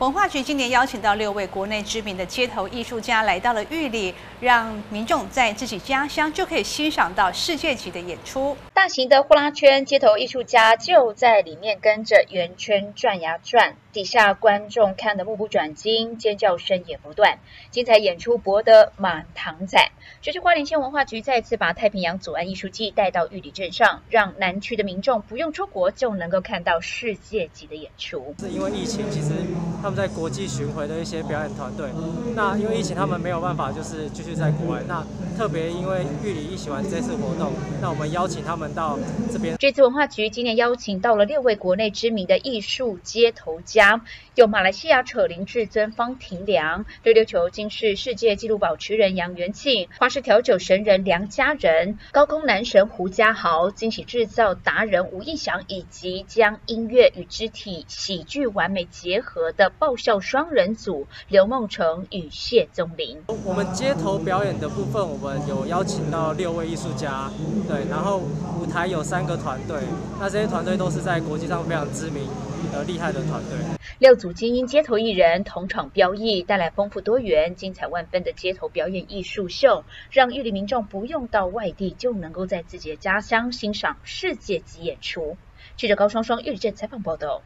文化局今年邀请到六位国内知名的街头艺术家来到了玉里，让民众在自己家乡就可以欣赏到世界级的演出。大型的呼啦圈，街头艺术家就在里面跟着圆圈转呀转，底下观众看得目不转睛，尖叫声也不断，精彩演出博得满堂彩。这是花莲县文化局再次把太平洋左岸艺术季带到玉里镇上，让南区的民众不用出国就能够看到世界级的演出。是因为疫情，其实他们在国际巡回的一些表演团队，那因为疫情他们没有办法就是继续在国外，那特别因为玉里一喜欢这次活动，那我们邀请他们到这边。这次文化局今年邀请到了六位国内知名的艺术街头家，有马来西亚扯铃至尊方廷良、溜溜球金氏世界纪录保持人杨元庆、花式调酒神人梁家仁、高空男神胡家豪、惊喜制造达人吴义祥，以及将音乐与肢体喜剧完美结合的爆笑双人组刘梦成与谢宗林。我们街头表演的部分，我们有邀请到六位艺术家，对，然后舞台有三个团队，那这些团队都是在国际上非常知名、呃厉害的团队。六组精英街头艺人同场飙艺，带来丰富多元、精彩万分的街头表演艺术秀，让玉林民众不用到外地就能够在自己的家乡欣赏世界级演出。记者高双双玉里镇采访报道。